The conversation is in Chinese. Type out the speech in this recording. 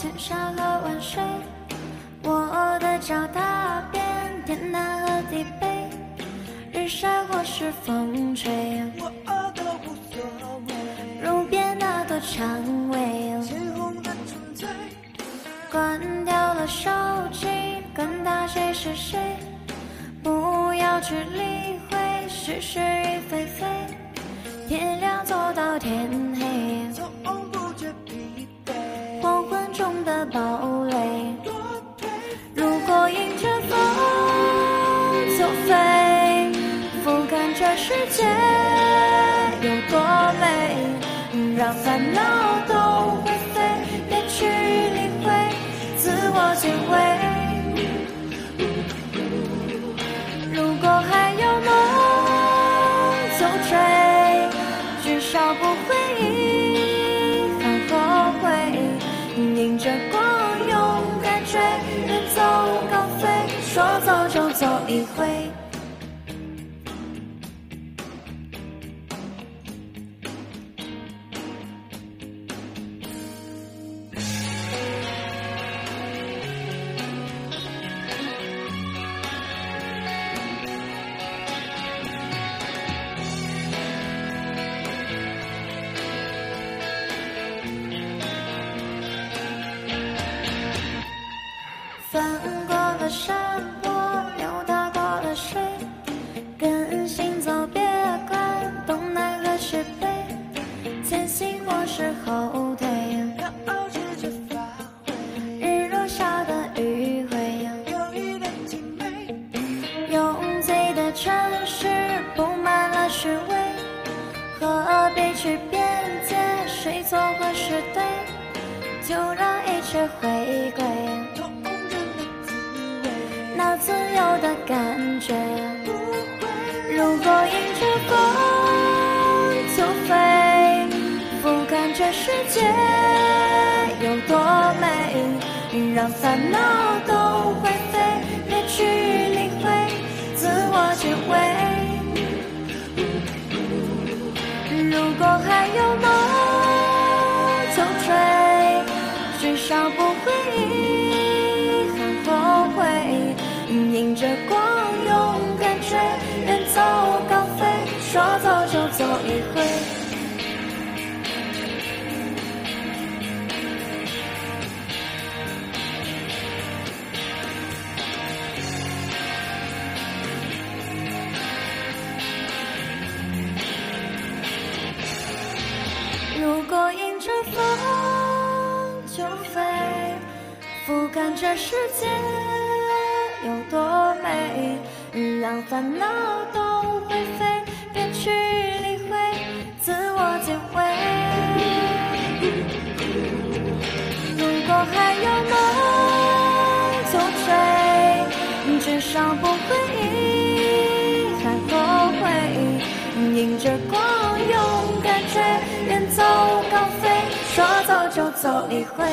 千山和万水，我的脚踏遍天南和地北，日晒或是风吹，我都无所谓。路边那朵蔷薇，鲜红的纯粹，关掉了手机，管他谁是谁，不要去理会是是与非非，天亮走到天黑，堡垒。如果迎着风就飞，俯瞰这世界有多美，让烦恼都灰飞，别去理会，自我摧毁。如果还有梦就追，至少不会一回。翻是后退，要试着发挥，日落下的余晖，有一点凄美。拥挤的城市布满了虚伪，何必去辩解谁错或是对，就让一切回归。痛人的滋味，那自由的感觉。不会如果迎着风让烦恼都会飞，别去理会，自我摧毁。如果还有梦就追，至少不会俯瞰这世界有多美，让烦恼都会飞，别去理会，自我摧毁。如果还有梦就追，至少不会遗憾后悔。迎着光，勇敢追，远走高飞，说走就走一回。